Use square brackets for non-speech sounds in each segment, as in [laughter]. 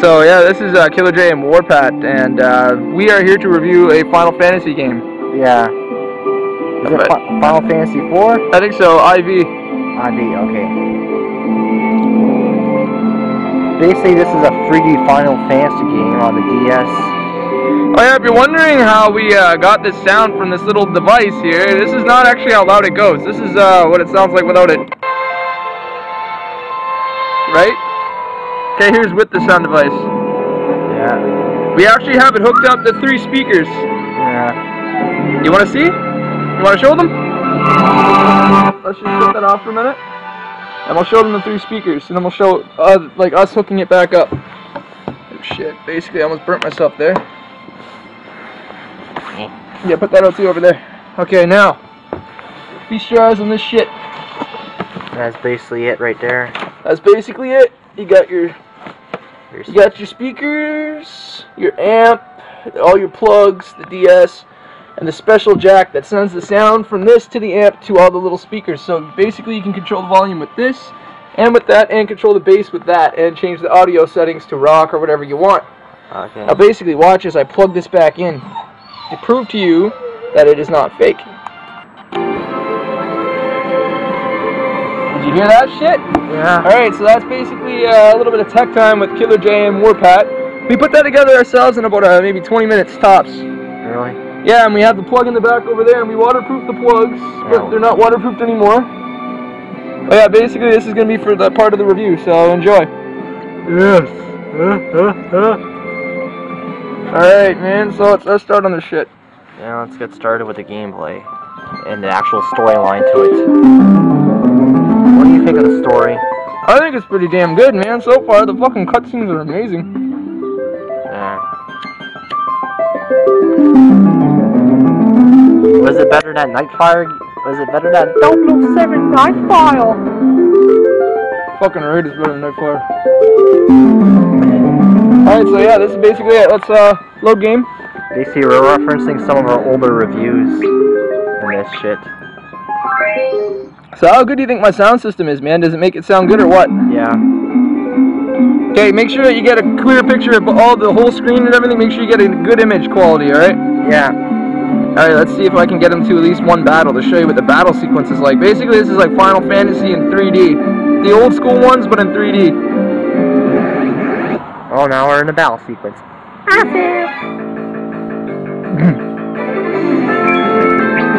So yeah, this is uh, Killer J and Warpat, and uh, we are here to review a Final Fantasy game. Yeah. Is it But- Final Fantasy 4? I think so. IV. IV, okay. They say this is a 3D Final Fantasy game on the DS. Oh yeah, if you're wondering how we uh, got this sound from this little device here, this is not actually how loud it goes. This is uh, what it sounds like without it. Right? Okay, here's with the sound device. Yeah. We actually have it hooked up to three speakers. Yeah. You want to see? You want to show them? Let's just shut that off for a minute. And we'll show them the three speakers, and then we'll show uh, like us hooking it back up. Oh shit! Basically, I almost burnt myself there. Yeah, put that OT over there. Okay, now feast your eyes on this shit. That's basically it right there. That's basically it. You got your Here's You got your speakers, your amp, all your plugs, the DS, and the special jack that sends the sound from this to the amp to all the little speakers. So basically, you can control the volume with this and with that, and control the bass with that, and change the audio settings to rock or whatever you want. Okay. Now, basically, watch as I plug this back in to prove to you that it is not fake. Did you hear that shit? Yeah. Alright, so that's basically uh, a little bit of tech time with Killer J and Warpat. We put that together ourselves in about uh, maybe 20 minutes tops. Really? Yeah, and we have the plug in the back over there, and we waterproof the plugs, but they're not waterproofed anymore. But yeah, basically this is going to be for the part of the review, so enjoy. Yes. [laughs] Alright, man, so let's, let's start on this shit. Now let's get started with the gameplay and the actual storyline to it. What do you think of the story? I think it's pretty damn good, man. So far, the fucking cutscenes are amazing. Yeah. Was it better than Nightfire? Was it better than 007 Nightfire? Fucking right, it's better than Nightfire. Alright, so yeah, this is basically it. Let's uh, load game. They see we're referencing some of our older reviews and this shit. So how good do you think my sound system is, man? Does it make it sound good or what? Yeah. Okay, make sure that you get a clear picture of all the whole screen and everything. Make sure you get a good image quality, alright? Yeah. Alright, let's see if I can get them to at least one battle to show you what the battle sequence is like. Basically, this is like Final Fantasy in 3D. The old school ones, but in 3D. Oh, now we're in a battle sequence. Awesome. [clears throat]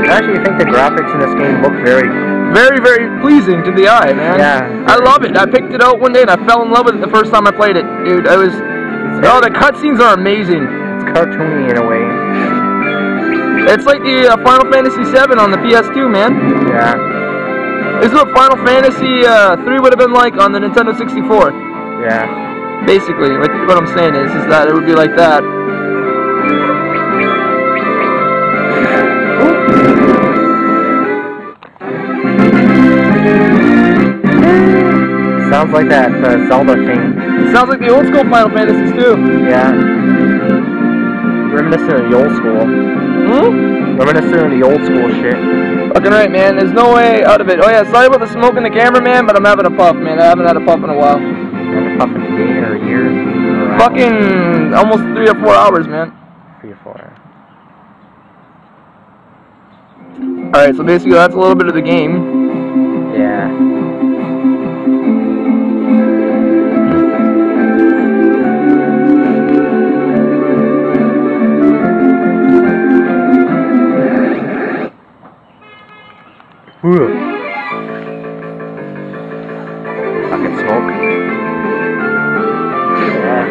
I actually think the graphics in this game look very. Very, very pleasing to the eye, man. Yeah. I love it. I picked it out one day and I fell in love with it the first time I played it. Dude, I was... Oh, the cutscenes are amazing. It's cartoony in a way. It's like the uh, Final Fantasy VII on the PS2, man. Yeah. This is what Final Fantasy uh, 3 would have been like on the Nintendo 64. Yeah. Basically, like what I'm saying is, is that it would be like that. Sounds like that uh, Zelda thing. Sounds like the old school Final Fantasies too. Yeah. Reminiscent of the old school. Hmm? Reminiscent of the old school shit. Fucking right, man. There's no way out of it. Oh yeah, sorry about the smoke in the camera, man, but I'm having a puff, man. I haven't had a puff in a while. And a fucking day or a year. Or, Fucking almost three or four hours, man. Three or four. Alright, so basically that's a little bit of the game. Yeah. Ooh. Fucking smoke. Yeah.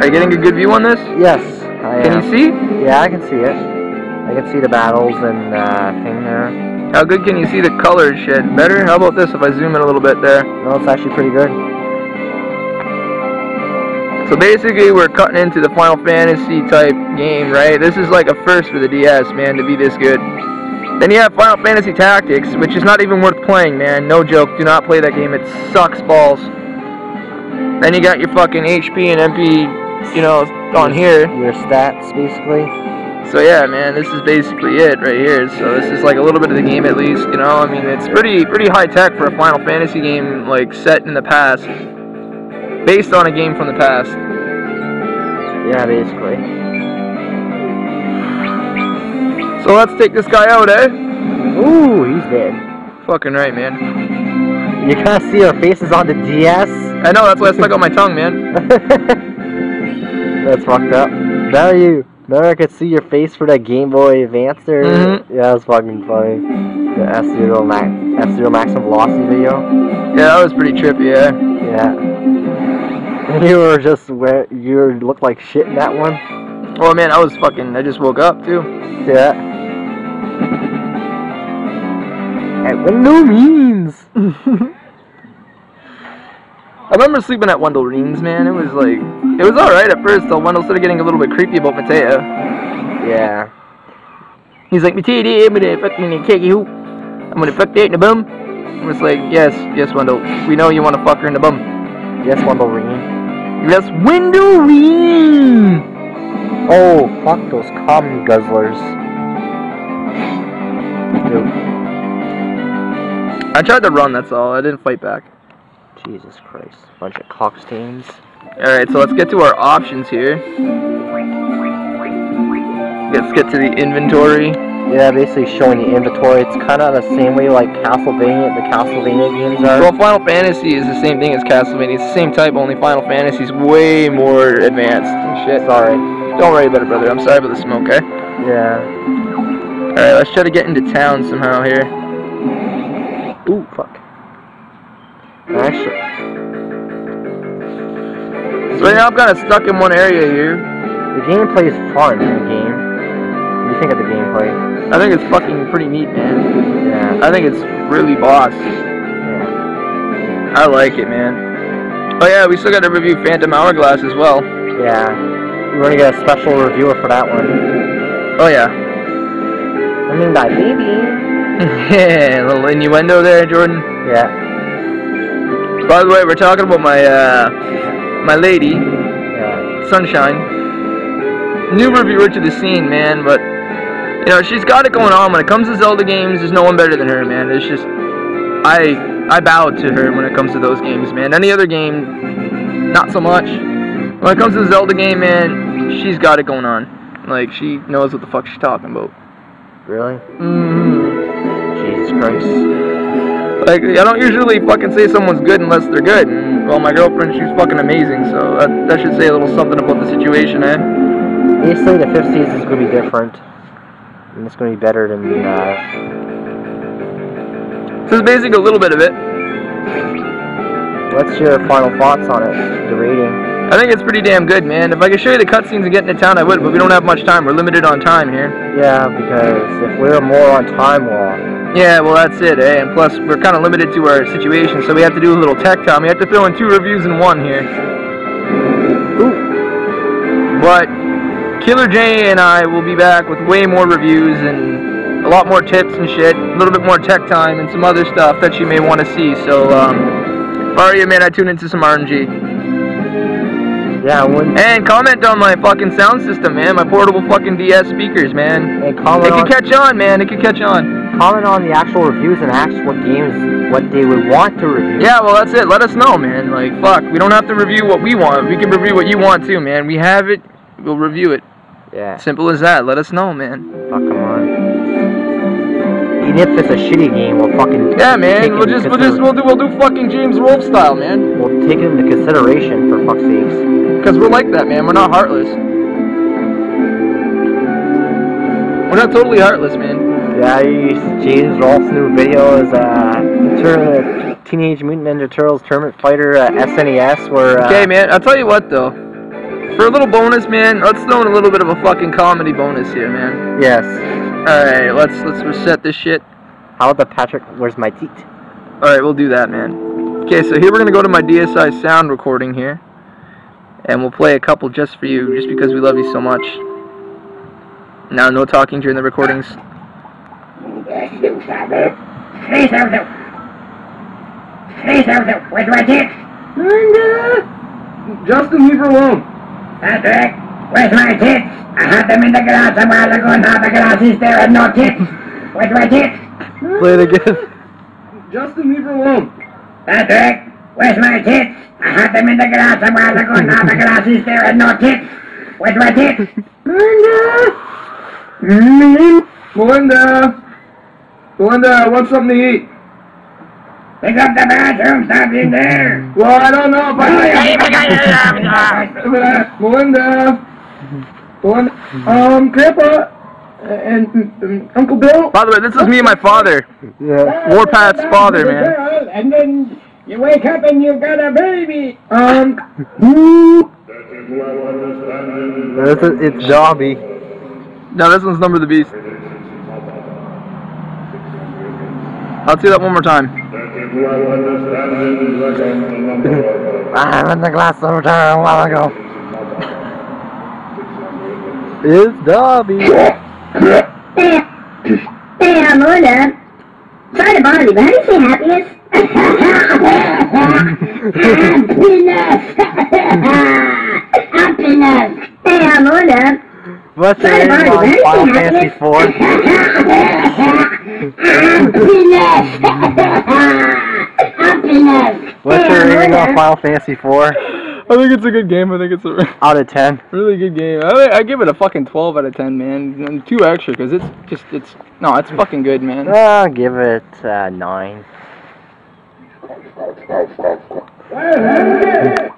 Are you getting a good view on this? Yes, I Can am. you see? Yeah, I can see it. I can see the battles and uh, thing there. How good can you see the colors shit? Better? How about this if I zoom in a little bit there? No, it's actually pretty good. So basically we're cutting into the Final Fantasy type game, right? This is like a first for the DS, man, to be this good. Then you have Final Fantasy Tactics, which is not even worth playing, man. No joke, do not play that game. It sucks balls. Then you got your fucking HP and MP, you know, on here. Your stats, basically. So yeah, man, this is basically it right here. So this is like a little bit of the game at least, you know. I mean, it's pretty pretty high tech for a Final Fantasy game like set in the past. based on a game from the past. Yeah, basically. So let's take this guy out, eh? Ooh, he's dead. Fucking right, man. You can't see our faces on the DS. I know, that's why I stuck out my tongue, man. [laughs] That's fucked up. Now you, now I could see your face for that Game Boy Advance there. Mhm. Yeah, that's fucking funny. The F Zero Max, F Zero Maximum Velocity video. Yeah, that was pretty trippy, yeah. Yeah. You were just where you looked like shit in that one. Oh man, I was fucking, I just woke up too. Yeah. And window means. [laughs] I remember sleeping at Wendell Reams, man. It was like, it was alright at first, till Wendell started getting a little bit creepy about Mateo. yeah. He's like, Mateo, I'm gonna fuck me in the keggy hoop. I'm gonna fuck that in the bum. I was like, yes, yes, Wendell. We know you want to fuck her in the bum. Yes, Wendell Ring. Yes, Wendell Ream! Oh, fuck those common guzzlers. Dude, I tried to run, that's all. I didn't fight back. Jesus Christ. Bunch of cockstains. Alright, so let's get to our options here. Let's get to the inventory. Yeah, basically showing the inventory. It's kind of the same way like Castlevania, the Castlevania games are. Well, Final Fantasy is the same thing as Castlevania. It's the same type, only Final Fantasy's way more advanced and shit. Sorry. Don't worry about it, brother. I'm sorry about the smoke, eh? Yeah. Alright, let's try to get into town somehow here. Ooh, fuck. Ah, Actually, So right now I'm kind of stuck in one area here. the gameplay is fun in the game. What do you think of the gameplay? I think it's fucking pretty neat, man. Yeah. I think it's really boss. Yeah. I like it, man. Oh yeah, we still got to review Phantom Hourglass as well. Yeah. We're gonna get a special reviewer for that one. Oh yeah. I mean, that baby. [laughs] yeah, a little innuendo there, Jordan. Yeah. By the way, we're talking about my uh, my lady, Yeah. Sunshine. New reviewer to the scene, man, but you know she's got it going on. When it comes to Zelda games, there's no one better than her, man. It's just I I bow to her when it comes to those games, man. Any other game, not so much. When it comes to the Zelda game, man, she's got it going on. Like she knows what the fuck she's talking about. Really? Mm. Jesus Christ. Like I don't usually fucking say someone's good unless they're good. And, well, my girlfriend, she's fucking amazing, so that, that should say a little something about the situation, eh? Basically, the fifth season is gonna be different. And it's gonna be better than uh, So it's basically a little bit of it. What's your final thoughts on it? The rating? I think it's pretty damn good, man. If I could show you the cutscenes and get into town, I would, but we don't have much time. We're limited on time here. Yeah, because if we were more on time, well, Yeah, well, that's it, eh? And plus, we're kind of limited to our situation, so we have to do a little tech time. We have to throw in two reviews in one here. Ooh. But Killer J and I will be back with way more reviews and a lot more tips and shit, a little bit more tech time and some other stuff that you may want to see. So, um, I you, man, I'd tune into some RMG. yeah, when And comment on my fucking sound system, man. My portable fucking DS speakers, man. and It comment could on, catch on, man. It could catch on. Comment on the actual reviews and ask what games, what they would want to review. Yeah, well, that's it. Let us know, man. Like, fuck. We don't have to review what we want. We can review what you want, too, man. We have it. We'll review it. Yeah, Simple as that. Let us know, man. fuck, come on. Even if it's a shitty game, we'll fucking Yeah, man. We'll just, we'll just, we'll do, we'll do fucking James Rolfe style, man. we'll take it into consideration for fuck's sakes. Because we're like that, man. We're not heartless. We're not totally heartless, man. Yeah, James Rolfe's new video is uh, Tur- Teenage Mutant Ninja Turtles Tournament Fighter uh, SNES, where uh, Okay, man. I'll tell you what, though. For a little bonus, man, let's throw in a little bit of a fucking comedy bonus here, man. yes. Alright, let's let's reset this shit. How about the Patrick? Where's my teeth? Alright, we'll do that, man. Okay, so here we're gonna go to my DSI sound recording here. And we'll play a couple just for you, just because we love you so much. Now, no talking during the recordings. Where's my dick? Justin, leave her alone. Patrick, where's my tits? I had them in the glass a while ago, now the glass is there and no tits. Where's my tits? Play it again. Justin, leave her alone. Patrick, Where's my tits? I had them in the glass a while ago. Now the glass is there and no tits. Where's my tits? Mm, Melinda! Melinda, I want something to eat. Pick up the bathroom. Stop in there. Well, I don't know if Hey, I... pick Melinda! Melinda! Um, Grandpa and, and Uncle Bill? By the way, this is me and my father. Yeah. Warpath's father, man. And then you wake up and you've got a baby. Um, who? It's, it's Dobby. No, this one's Number of the Beast. I'll see that one more time. [laughs] I'm in the glass of water a while ago. It's Dobby. [laughs] Hey, I'm Melinda. Sorry to bother you, but how do you say happiest? Happiness! Happiness! Hey, I'm Melinda. What's your Sorry to rating bother you, on but how do you Final Fantasy IV? Happiness! Happiness! What's Hey, your I'm rating on Final Fantasy IV? I think it's a good game. I think it's a Out of 10? really good game. I, I give it a fucking 12 out of 10, man. And two extra, because it's just, it's, no, it's fucking good, man. Uh, give it uh, 9. Well,